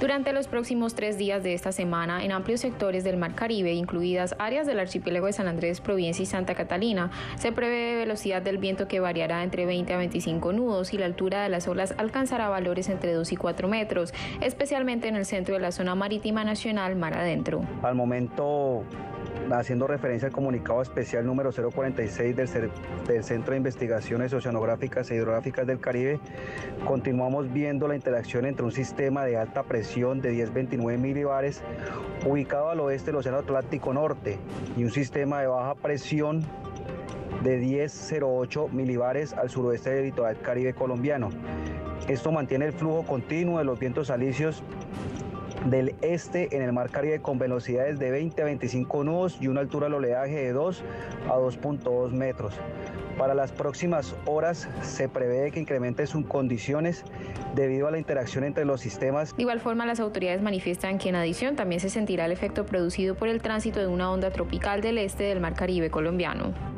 Durante los próximos tres días de esta semana, en amplios sectores del Mar Caribe, incluidas áreas del archipiélago de San Andrés, Providencia y Santa Catalina, se prevé velocidad del viento que variará entre 20 a 25 nudos y la altura de las olas alcanzará valores entre 2 y 4 metros, especialmente en el centro de la zona marítima nacional mar adentro. Al momento haciendo referencia al comunicado especial número 046 del, del, Centro de Investigaciones Oceanográficas e Hidrográficas del Caribe, continuamos viendo la interacción entre un sistema de alta presión de 1029 milibares ubicado al oeste del Océano Atlántico Norte y un sistema de baja presión de 1008 milibares al suroeste del litoral caribe colombiano. Esto mantiene el flujo continuo de los vientos alisios del este en el Mar Caribe con velocidades de 20 a 25 nudos y una altura del oleaje de 2 a 2.2 metros. Para las próximas horas se prevé que incremente sus condiciones debido a la interacción entre los sistemas. De igual forma, las autoridades manifiestan que en adición también se sentirá el efecto producido por el tránsito de una onda tropical del este del Mar Caribe colombiano.